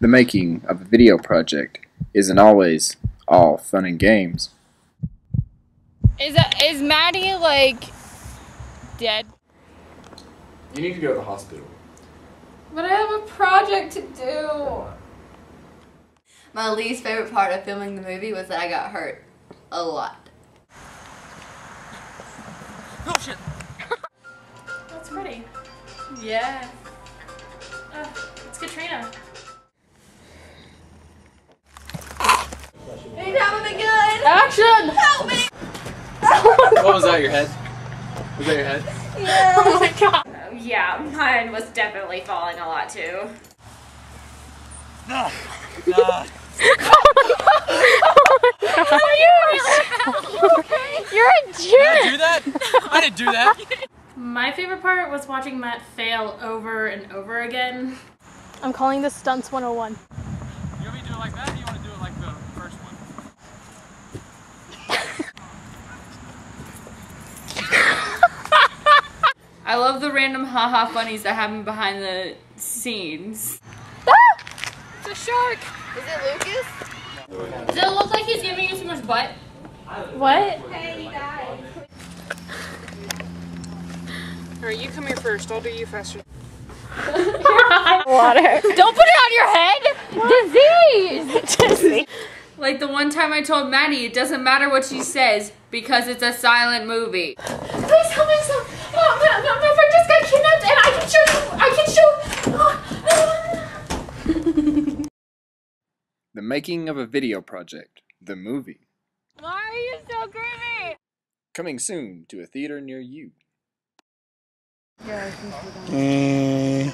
The making of a video project isn't always all fun and games. Is that is Maddie like dead? You need to go to the hospital. But I have a project to do. My least favorite part of filming the movie was that I got hurt a lot. Oh shit. That's pretty. Yeah. Uh, it's Catrina. Hey, having me good. Action! Help me. What was that, your head? Was that your head? Yeah. Oh my god. Yeah, mine was definitely falling a lot too. you okay? You're a jerk! Did I do that? I didn't do that. My favorite part was watching Matt fail over and over again. I'm calling this stunts 101. You want me to do it like that or you want to do it like the first one? I love the random haha funnies that happen behind the scenes. It's a shark. Is it Lucas? Does it look like he's giving you too much butt? What? Hey, guys. Alright, you come here first. I'll do you faster. Water. Don't put it on your head! Disease! Like the one time I told Maddie, it doesn't matter what she says because it's a silent movie. Please help me some. Oh, my, my, my friend just got kidnapped and I can show you. I can show. The making of a video project, the movie. Why are you so creepy? Coming soon to a theater near you. Yeah,